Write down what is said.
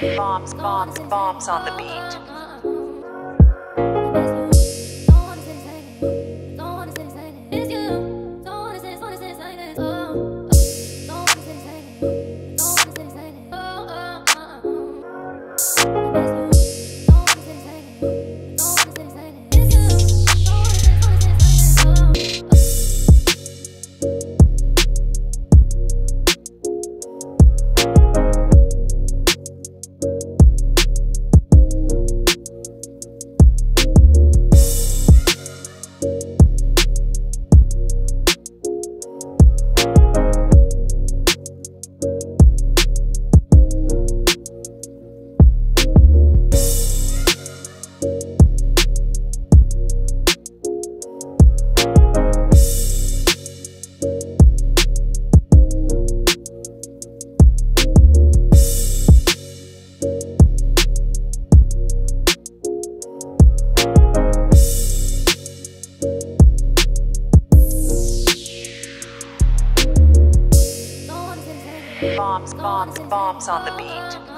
Bombs, bombs, bombs on the beat. Bombs, bombs, bombs on the beat.